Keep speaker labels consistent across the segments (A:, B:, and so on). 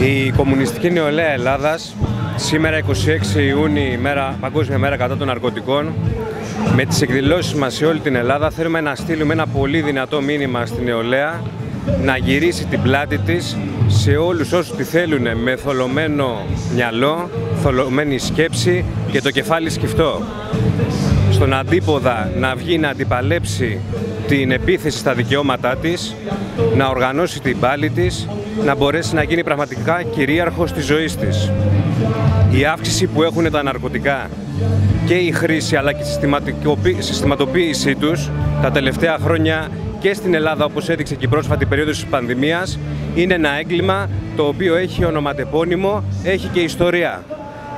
A: Η Κομμουνιστική Νεολαία Ελλάδας, σήμερα 26 Ιούνιου, ημέρα, Παγκόσμια Μέρα κατά των Ναρκωτικών, με τις εκδηλώσεις μας σε όλη την Ελλάδα θέλουμε να στείλουμε ένα πολύ δυνατό μήνυμα στην νεολαία να γυρίσει την πλάτη της σε όλους όσους τη θέλουν με θολωμένο μυαλό, θολωμένη σκέψη και το κεφάλι σκυφτό. Στον αντίποδα να βγει να αντιπαλέψει την επίθεση στα δικαιώματά της, να οργανώσει την πάλη της, να μπορέσει να γίνει πραγματικά κυρίαρχος της ζωής της. Η αύξηση που έχουν τα ναρκωτικά και η χρήση αλλά και η συστηματοποίησή τους τα τελευταία χρόνια και στην Ελλάδα όπως έδειξε και η πρόσφατη περίοδος της πανδημίας είναι ένα έγκλημα το οποίο έχει ονοματεπώνυμο, έχει και ιστορία.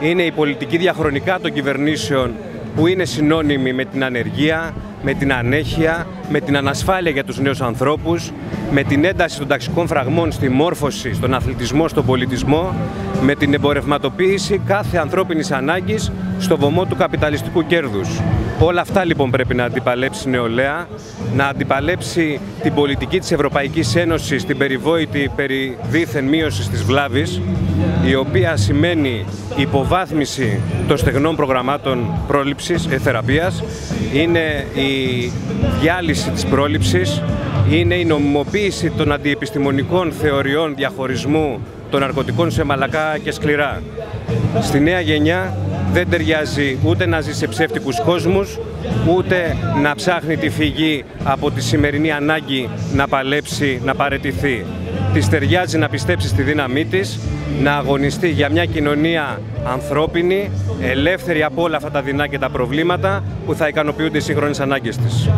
A: Είναι η πολιτική διαχρονικά των κυβερνήσεων που είναι συνώνυμη με την ανεργία, με την ανέχεια, με την ανασφάλεια για τους νέους ανθρώπους, με την ένταση των ταξικών φραγμών στη μόρφωση, στον αθλητισμό, στον πολιτισμό, με την εμπορευματοποίηση κάθε ανθρώπινης ανάγκης στο βωμό του καπιταλιστικού κέρδους. Όλα αυτά λοιπόν πρέπει να αντιπαλέψει η νεολαία, να αντιπαλέψει την πολιτική της Ευρωπαϊκής Ένωσης, την περιβόητη περί δίθεν μείωσης της βλάβης, η οποία σημαίνει υποβάθμιση των στεγνών προγραμμάτων πρόληψης, ε, θεραπείας, είναι η διάλυση της πρόληψης, είναι η νομιμοποίηση των αντιεπιστημονικών θεωριών διαχωρισμού των ναρκωτικών σε μαλακά και σκληρά. Στη νέα γενιά δεν ταιριάζει ούτε να ζει σε ψεύτικους κόσμους, ούτε να ψάχνει τη φυγή από τη σημερινή ανάγκη να παλέψει, να παρετηθεί. Της ταιριάζει να πιστέψει στη δύναμή της, να αγωνιστεί για μια κοινωνία ανθρώπινη, ελεύθερη από όλα αυτά τα δεινά και τα προβλήματα που θα ικανοποιούνται οι σύγχρονες ανάγκες της.